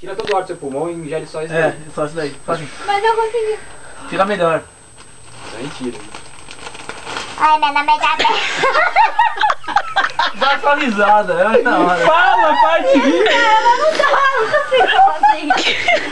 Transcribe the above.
Tira todo o ar do seu pulmão e ingere só isso É, daí. só isso daí. Faz assim. Mas eu consegui. Fica melhor. Isso aí tira. Ai, meu nome é Gabriel. Dá sua risada, é na hora. Fala, parte rir. Eu não consigo assim.